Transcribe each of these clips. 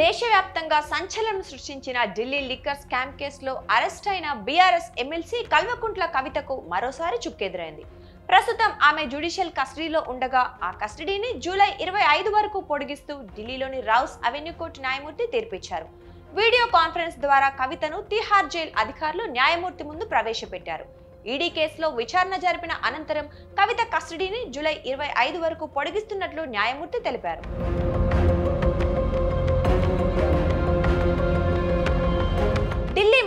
దేశవ్యాప్తంగా సంచలనం సృష్టించిన ఢిల్లీ లిక్కర్ స్కామ్ కేసులో అరెస్ట్ అయిన బీఆర్ఎస్ ఎమ్మెల్సీ కల్వకుంట్ల కవితకు మరోసారి చుక్కెదురైంది. ప్రస్తుతం ఆమె జ్యుడిషియల్ కస్టడీలో ఉండగా ఆ కస్టడీని జూలై ఇరవై ఐదు వరకు పొడిగిస్తూ ఢిల్లీలోని రౌస్ అవెన్యూ కోర్టు న్యాయమూర్తి తీర్పిచ్చారు. వీడియో కాన్ఫరెన్స్ ద్వారా కవితను తిహార్ జైల్ అధికారులు న్యాయమూర్తి ముందు ప్రవేశపెట్టారు. ఈడీ కేసులో విచారణ జరిపిన అనంతరం కవిత కస్టడీని జూలై ఇరవై ఐదు వరకు పొడిగిస్తున్నట్లు న్యాయమూర్తి తెలిపారు.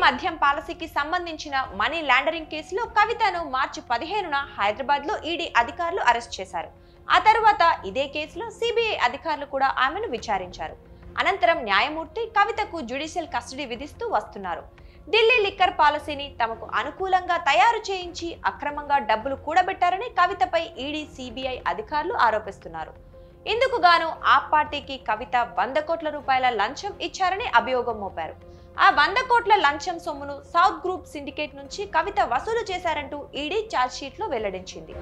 మద్యం పాలసీకి సంబంధించిన మనీ లాండరింగ్ కేసులో కవితను మార్చి పదిహేనున హైదరాబాద్లో ఈడీ అధికారులు అరెస్ట్ చేశారు. ఆ తర్వాత ఇదే కేసులో సిబిఐ అధికారులు కూడా ఆమెను విచారించారు. అనంతరం న్యాయమూర్తి కవితకు జ్యుడిషియల్ కస్టడీ విధిస్తూ వస్తున్నారు. ఢిల్లీ లిక్కర్ పాలసీని తమకు అనుకూలంగా తయారు చేయించి అక్రమంగా డబ్బులు కూడబెట్టారని కవితపై ఈడీ సిబిఐ అధికారులు ఆరోపిస్తున్నారు. ఇందుకు గాను ఆ పార్టీకి కవిత వంద కోట్ల రూపాయల లంచం ఇచ్చారని అభియోగం మోపారు. ఆ వంద కోట్ల లంచం సొమ్మును సౌత్ గ్రూప్ సిండికేట్ నుంచి కవిత వసూలు చేశారంటూ ఈడీ ఛార్జ్షీట్లో వెల్లడించింది.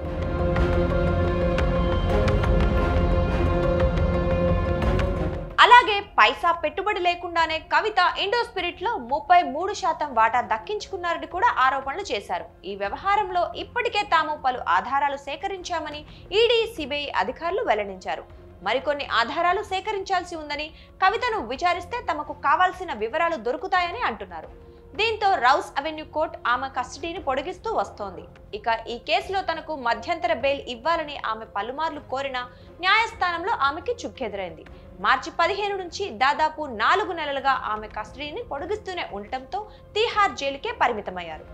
అలాగే పైసా పెట్టుబడి లేకుండానే కవిత ఇండో స్పిరిట్లో ముప్పై మూడు శాతం వాటా దక్కించుకున్నారని కూడా ఆరోపణలు చేశారు. ఈ వ్యవహారంలో ఇప్పటికే తాము పలు ఆధారాలు సేకరించామని ఈడీ సిబిఐ అధికారులు వెల్లడించారు. మరికొన్ని ఆధారాలు సేకరించాల్సి ఉందని కవితను విచారిస్తే తమకు కావాల్సిన వివరాలు దొరుకుతాయని అంటున్నారు. దీంతో రౌస్ అవెన్యూ కోర్ట్ ఆమె కస్టడీని పొడిగిస్తూ వస్తోంది. ఇక ఈ కేసులో తనకు మధ్యంతర బెయిల్ ఇవ్వాలని ఆమె పలుమార్లు కోరిన న్యాయస్థానంలో ఆమెకి చుక్కెదురైంది. మార్చి పదిహేను నుంచి దాదాపు నాలుగు నెలలుగా ఆమె కస్టడీని పొడిగిస్తూనే ఉండటంతో తీహార్ జైలుకే పరిమితమయ్యారు.